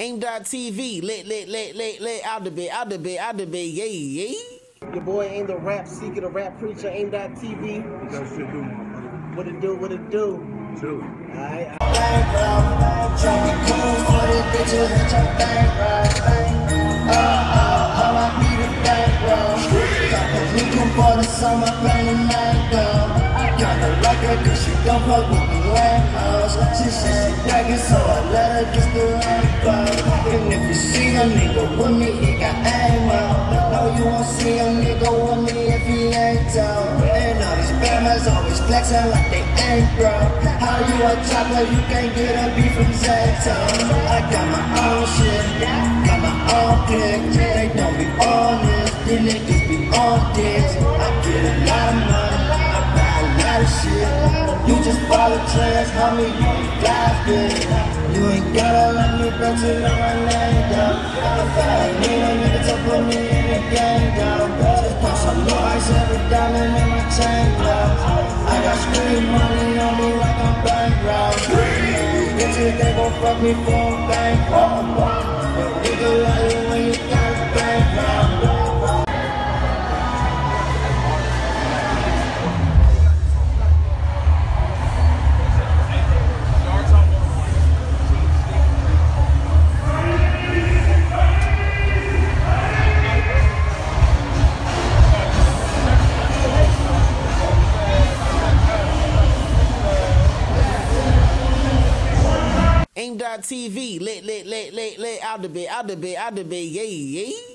Aim.tv, lit, lit, lit, lit, lit, out the bit, out the bit, out the bit, yay, yay. Your boy Aim the rap seeker, the rap preacher, Aim.tv. That shit do. What it do, what it do. Chill. Alright, For the summer, running mango. I kinda like her cause she don't fuck with a nigga with me, he got ammo. No, you won't see a nigga with me if he ain't down. And all these bammers always flexing like they ain't bro. How you a chopper, you can't get a beat from Zato. I got my own shit, got my own click. They don't be honest, these niggas be on this. I get a lot of money, I buy a lot of shit. You just follow trends, homie, you ain't. You ain't gotta let me bet you know my name down. I got street money on me like I'm bankrupt. Bitches, they gon' fuck me for a bankrupt. Aim.tv, lit, lit, lit, lit, lit, out the bit, out the bit, out the bit, Yeah, yay.